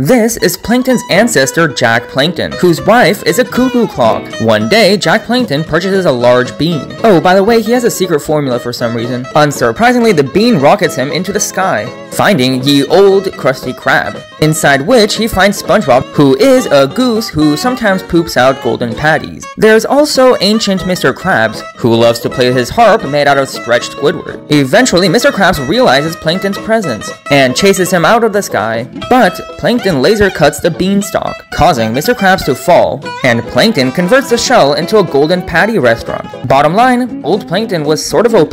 This is Plankton's ancestor Jack Plankton, whose wife is a cuckoo clock. One day, Jack Plankton purchases a large bean. Oh, by the way, he has a secret formula for some reason. Unsurprisingly, the bean rockets him into the sky, finding ye old Krusty Krab, inside which he finds SpongeBob, who is a goose who sometimes poops out golden patties. There's also ancient Mr. Krabs, who loves to play his harp made out of stretched Squidward. Eventually, Mr. Krabs realizes Plankton's presence, and chases him out of the sky, but Plankton Plankton laser cuts the beanstalk, causing Mr. Krabs to fall, and Plankton converts the shell into a golden patty restaurant. Bottom line, Old Plankton was sort of OP,